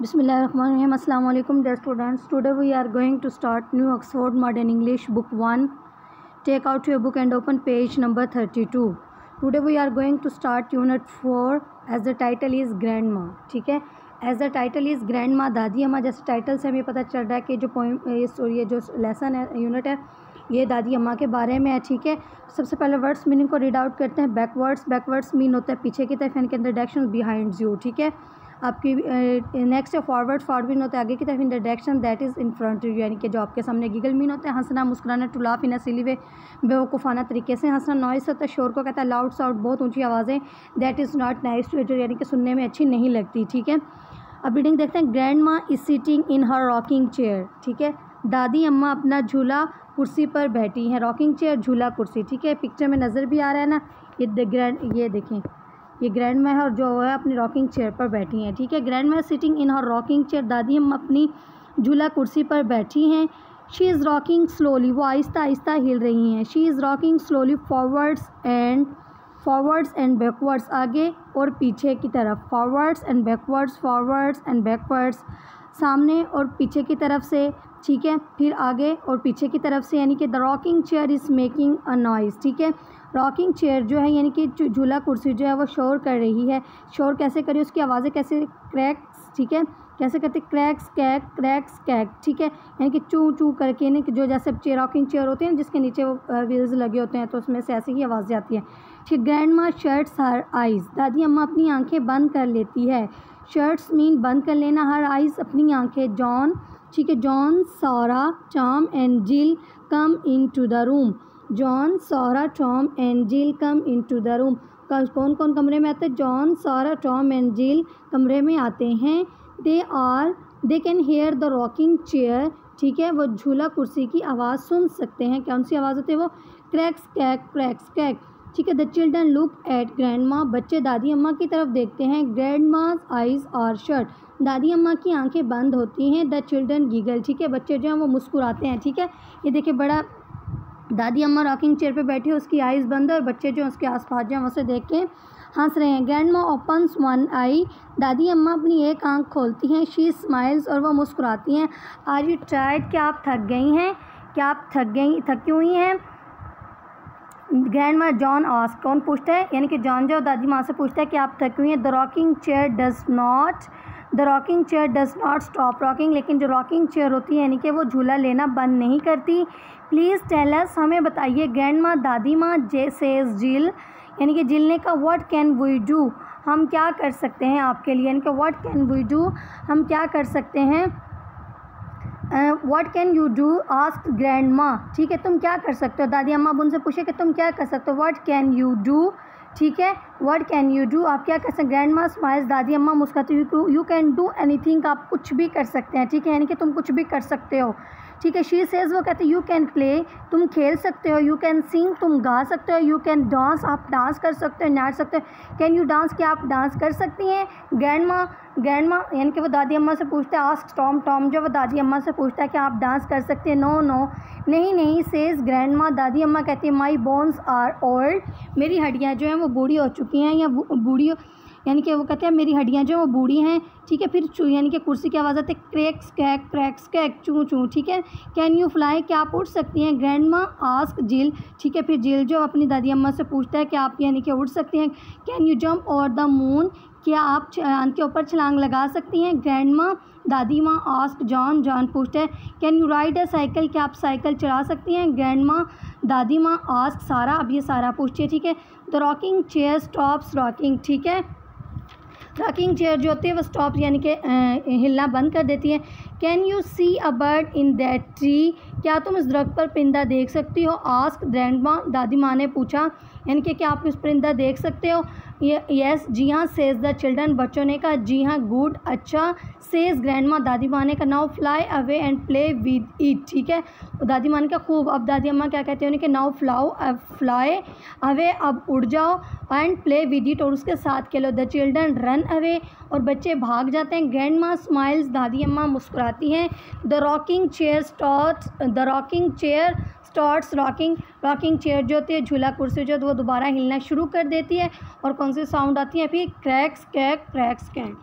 बिसमिल students today we are going to start new Oxford modern English book one take out your book and open page number thirty two today we are going to start unit four as the title is grandma ठीक है? As the title is grandma दादी अम्मा जैसे title से हमें पता चल रहा है कि जो पोइम ये जो लेसन है यूनिट है, ये दादी अम्मा के बारे में है, ठीक है? सबसे पहले वर्ड्स मीनिंग को रीड आउट करते हैं। बैकवर्ड्स बैकवर्ड्स मीन होता है, पीछे की तरफ़ के अंदर डायरेक्शन बिहाइंड यू ठीक है? आपकी नेक्स्ट फॉरवर्ड फॉरवर्ड होता है, आगे की तरफ़ in the direction that is in front you यानी कि जो आपके सामने गिगल मीन होता है, हंसना, मुस्कुराना टू इन सिली वे बेवकूफ़ाना तरीके से हंसना नॉइस होता है, शोर को कहता है लाउड साउड बहुत ऊँची आवाज़ें that is not nice to यानी कि सुनने में अच्छी नहीं लगती, ठीक है? अब रीडिंग देखते हैं grandma is sitting in her rocking chair ठीक है? दादी, अम्मा अपना झूला कुर्सी पर बैठी हैं रॉकिंग चेयर झूला कुर्सी, ठीक है? पिक्चर में नज़र भी आ रहा है ना? ये ग्रैंड ये देखें ये ग्रैंड माँ है और जो है अपनी रॉकिंग चेयर पर बैठी हैं, ठीक है? Grandma sitting in her rocking chair दादी हम अपनी झूला कुर्सी पर बैठी हैं। शी इज़ रॉकिंग स्लोली वो आहिस्ता आहिस्ता हिल रही हैं। She is rocking slowly forwards and forwards and backwards आगे और पीछे की तरफ़। Forwards and backwards forwards and backwards सामने और पीछे की तरफ़ से, ठीक है? फिर आगे और पीछे की तरफ़ से, यानी कि the rocking chair is making a noise ठीक है? रॉकिंग चेयर जो है, यानी कि झूला कुर्सी जो है, वो शोर कर रही है। शोर कैसे करी उसकी आवाज़ें कैसे क्रैक्स ठीक है? कैसे करते क्रैक्स कैक क्रैक्स कैक ठीक है? यानी कि चू चू करके, यानी कि जो जैसे चेयर, रॉकिंग चेयर होते हैं जिसके नीचे वो व्हील्स लगे होते हैं तो उसमें से ऐसी ही आवाज़ें आती है। ठीक ग्रैंड माँ शर्ट्स हर आइज़ दादी, अम्मा अपनी आँखें बंद कर लेती है। शर्ट्स मीन बंद कर लेना हर आइज़ अपनी आँखें। जॉन ठीक है John Sara Tom and Jill come into the room John Sara Tom and Jill come into the room कौन कौन कमरे में आते हैं? जॉन सौरा टॉम एंड जिल कमरे में आते हैं। They are they can hear the rocking chair ठीक है? वो झूला कुर्सी की आवाज़ सुन सकते हैं। कौन सी आवाज़ होती है वो? क्रैक्स कैक क्रैक्स कैक ठीक है? The children look at grandma बच्चे दादी अम्मा की तरफ़ देखते हैं। ग्रैंड माज आइज़ और शर्ट दादी अम्मा की आँखें बंद होती हैं। द चिल्ड्रन गीगल ठीक है? बच्चे जो हैं वो मुस्कुराते हैं, ठीक है? ये देखिए बड़ा दादी अम्मा रॉकिंग चेयर पे बैठी है, उसकी आइज़ बंद है और बच्चे जो उसके आसपास जो हैं, उसे देख के हंस रहे हैं। ग्रैंड माँ ओपन्स वन आई दादी अम्मा अपनी एक आँख खोलती हैं शी स्माइल्स और वह मुस्कुराती हैं। आर यू टायर्ड क्या आप थक गई हैं? क्या आप थक गई, थकी हुई हैं? ग्रैंड माँ जॉन आस कौन पूछता है? यानी कि जॉन जो दादी माँ से पूछता है कि आप थकी हुई हैं the rocking chair does not the rocking chair does not stop rocking लेकिन जो रॉकिंग चेयर होती है, यानी कि वो झूला लेना बंद नहीं करती। प्लीज़ टेलस हमें बताइए ग्रैंड माँ दादी माँ जे सेज जिल, यानी कि जिल ने का व्हाट कैन वी डू हम क्या कर सकते हैं आपके लिए? यानी कि व्हाट कैन वी डू हम क्या कर सकते हैं? What can you do ask grandma ठीक है, तुम क्या कर सकते हो? दादी अम्मा उनसे पूछे कि तुम क्या कर सकते हो? व्हाट कैन यू डू ठीक है? वट कैन यू डू आप क्या कर सकते हैं? ग्रैंड माँ स्माइल्स दादी, अम्मा मुस्कुराती हुई you can do anything आप कुछ भी कर सकते हैं, ठीक है? यानी कि तुम कुछ भी कर सकते हो, ठीक है? शी सेज वो कहते हैं यू कैन प्ले तुम खेल सकते हो यू कैन सिंग तुम गा सकते हो यू कैन डांस आप डांस कर सकते हो, नाच सकते हो। कैन यू डांस क्या आप डांस कर सकती हैं? ग्रैंड माँ ग्रैंड माँ यानी कि वो दादी, अम्मा से पूछते हैं आस्क टॉम टॉम जो वो दादी, अम्मा से पूछता है कि आप डांस कर सकते हैं? नो नो नहीं नहीं सेज ग्रैंड माँ दादी, अम्मा कहती है माई बोन्स आर ओल्ड मेरी हड्डियाँ जो हैं वो बूढ़ी हो चुकी हैं या बूढ़ी यानी कि वो कहते हैं, मेरी हड्डियाँ जो वो बूढ़ी हैं, ठीक है, फिर यानी कि कुर्सी की आवाज़ आती है क्रैक्स कैक क्रैक्स कैक चूँ चूँ, ठीक है? कैन यू फ्लाई क्या आप उड़ सकती हैं? ग्रैंड माँ आस्क जेल ठीक है, फिर जेल जो अपनी दादी अम्मा से पूछता है कि आप, यानी कि उड़ सकती हैं। Can you jump over the moon क्या आप चाँद के ऊपर छलांग लगा सकती हैं? ग्रैंड माँ दादी माँ आस्क जॉन जॉन पूछते हैं can you ride a cycle क्या आप साइकिल चला सकती हैं? ग्रैंड माँ दादी माँ आस्क सारा, अब ये सारा पूछती है, ठीक है? The rocking chair stops rocking ठीक है? रॉकिंग चेयर जो होती है, वो स्टॉप यानी कि हिलना बंद कर देती है। Can you see a bird in that tree क्या तुम इस दरख्त पर परिंदा देख सकती हो? आस्क ग्रैंड माँ दादी माँ ने पूछा। यानी कि क्या आप इस परिंदा देख सकते हो? ये, यस, जी हाँ सेज द चिल्ड्रन। बच्चों ने कहा, जी हाँ गुड अच्छा सेज। ग्रैंड माँ दादी माँ ने कहा, now fly away and play with it, ठीक है? दादी माँ ने कहा, खूब। अब दादी अम्मा क्या कहते हैं? कि नाउ फ्लाउ फ्लाई अवे, अब उड़ जाओ एंड प्ले विद इट और उसके साथ खेलो। द चिल्ड्रन रन अवे और बच्चे भाग जाते हैं। ग्रैंड माँ स्माइल्स दादी अम्मा मुस्कुराती हैं। The rocking chair stops the rocking chair starts. Rocking rocking chair जो होती है, झूला कुर्सी जो है, वो दोबारा हिलना शुरू कर देती है और कौन सी साउंड आती है? फिर क्रैक्स कैक क्रैक्स कैक